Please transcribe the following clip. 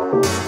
Bye.